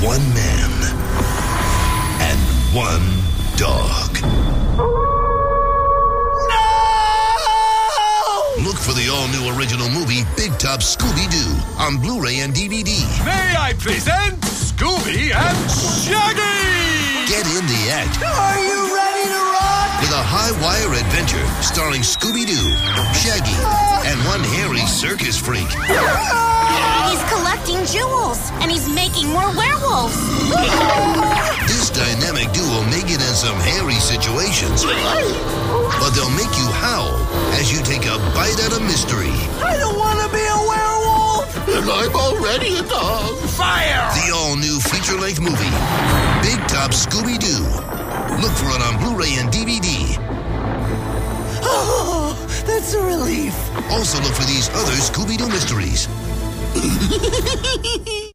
one man and one dog. No! Look for the all-new original movie Big Top Scooby-Doo on Blu-ray and DVD. May I present Scooby and Shaggy? Get in the act Are you ready to rock? with a high-wire adventure starring Scooby-Doo, Shaggy, and one hairy circus freak. Ah! Making more werewolves. This dynamic duo may get in some hairy situations, but they'll make you howl as you take a bite out of mystery. I don't want to be a werewolf. And I'm already a dog. Fire! The all-new feature-length movie, Big Top Scooby-Doo. Look for it on Blu-ray and DVD. Oh, that's a relief. Also look for these other Scooby-Doo mysteries.